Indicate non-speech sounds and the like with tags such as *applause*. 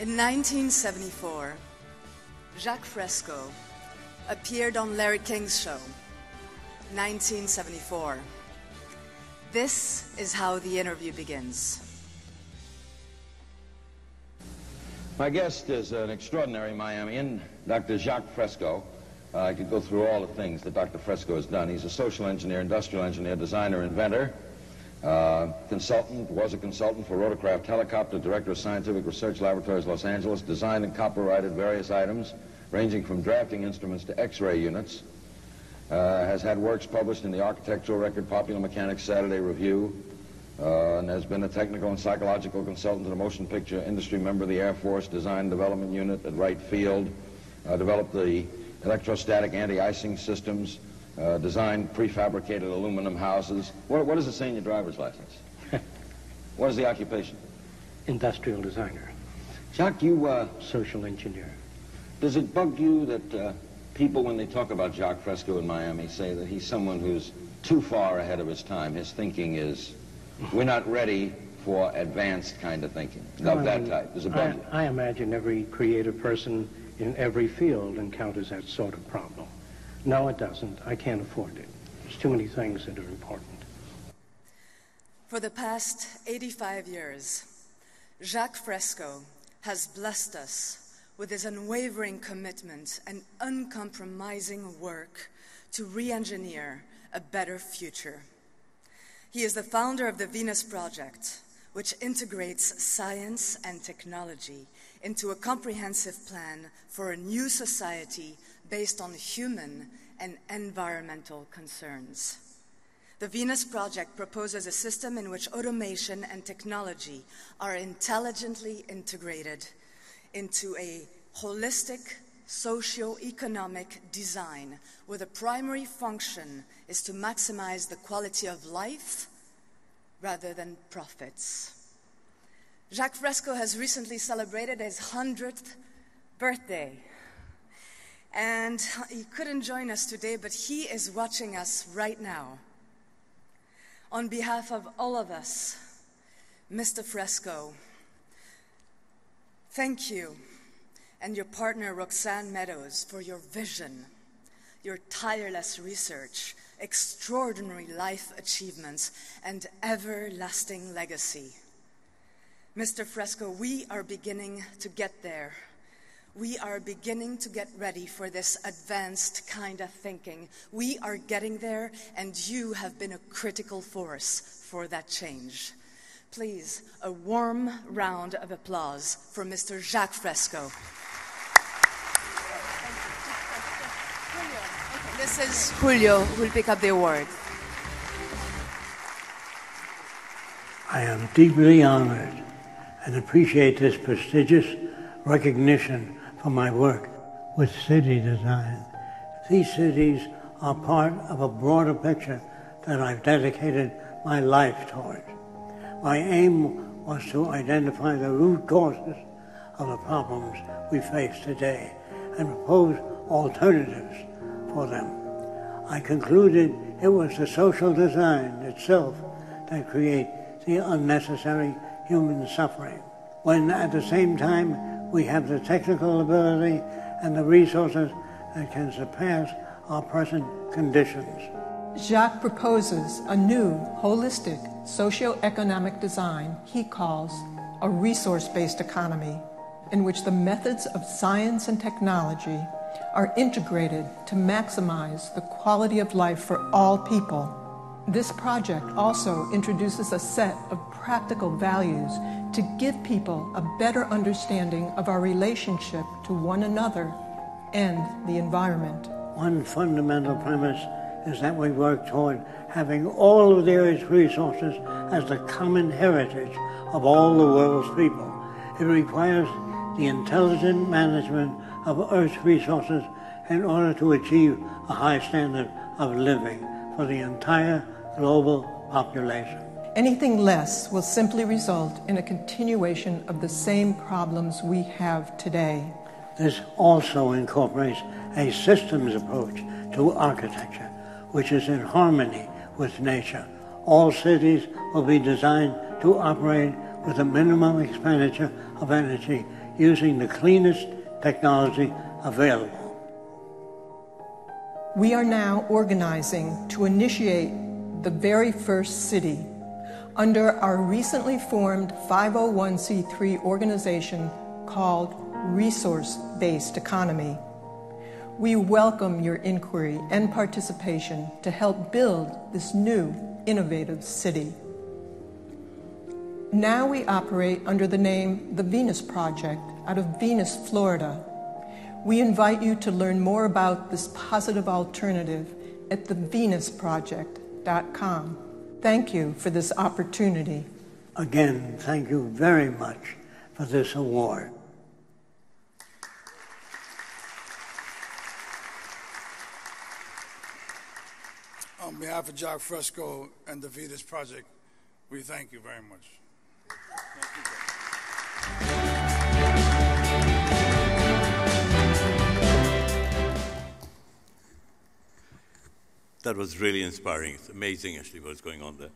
In 1974, Jacque Fresco appeared on Larry King's show. 1974. This is how the interview begins. My guest is an extraordinary Miamian, Dr. Jacque Fresco. Uh, I could go through all the things that Dr. Fresco has done. He's a social engineer, industrial engineer, designer, inventor, uh, consultant, was a consultant for Rotorcraft Helicopter, director of Scientific Research Laboratories, Los Angeles, designed and copyrighted various items ranging from drafting instruments to X-ray units. Uh, has had works published in the Architectural Record, Popular Mechanics, Saturday Review, uh, and has been a technical and psychological consultant to the motion picture industry, member of the Air Force Design Development Unit at Wright Field, uh, developed the electrostatic anti-icing systems, uh, designed prefabricated aluminum houses. What, what does it say in your driver's license? *laughs* what is the occupation? Industrial designer, Jacque, you, uh, social engineer. does it bug you that uh, people, when they talk about Jacque Fresco in Miami, say that he's someone who's too far ahead of his time? His thinking is, we're not ready for advanced kind of thinking, of that type. Does it bug you? I, I imagine every creative person in every field encounters that sort of problem. No, it doesn't. I can't afford it. There's too many things that are important. For the past 85 years, Jacque Fresco has blessed us with his unwavering commitment and uncompromising work to re engineer a better future. He is the founder of the Venus Project, which integrates science and technology into a comprehensive plan for a new society based on human and environmental concerns. The Venus Project proposes a system in which automation and technology are intelligently integrated into a holistic socio-economic design where the primary function is to maximize the quality of life rather than profits. Jacque Fresco has recently celebrated his 100th birthday. And he couldn't join us today, but he is watching us right now. On behalf of all of us, Mr. Fresco, thank you and your partner Roxanne Meadows for your vision, your tireless research, extraordinary life achievements, and everlasting legacy. Mr. Fresco, we are beginning to get there. We are beginning to get ready for this advanced kind of thinking. We are getting there, and you have been a critical force for that change. Please, a warm round of applause for Mr. Jacque Fresco. This is Julio who will pick up the award. I am deeply honored and appreciate this prestigious recognition for my work with city design. These cities are part of a broader picture that I've dedicated my life toward. My aim was to identify the root causes of the problems we face today and propose alternatives for them. I concluded it was the social design itself that creates the unnecessary human suffering, when at the same time we have the technical ability and the resources that can surpass our present conditions. Jacque proposes a new, holistic, socio-economic design he calls a resource-based economy, in which the methods of science and technology are integrated to maximize the quality of life for all people. This project also introduces a set of practical values to give people a better understanding of our relationship to one another and the environment. One fundamental premise is that we work toward having all of the Earth's resources as the common heritage of all the world's people. It requires the intelligent management of Earth's resources in order to achieve a high standard of living for the entire global population. Anything less will simply result in a continuation of the same problems we have today. This also incorporates a systems approach to architecture, which is in harmony with nature. All cities will be designed to operate with a minimum expenditure of energy using the cleanest technology available. We are now organizing to initiate the very first city under our recently formed 501c3 organization called Resource Based Economy. We welcome your inquiry and participation to help build this new innovative city. Now we operate under the name The Venus Project out of Venus, Florida. We invite you to learn more about this positive alternative at thevenusproject.com. Thank you for this opportunity. Again, thank you very much for this award. On behalf of Jack Fresco and the Venus Project, we thank you very much. That was really inspiring. It's amazing, actually, what's going on there.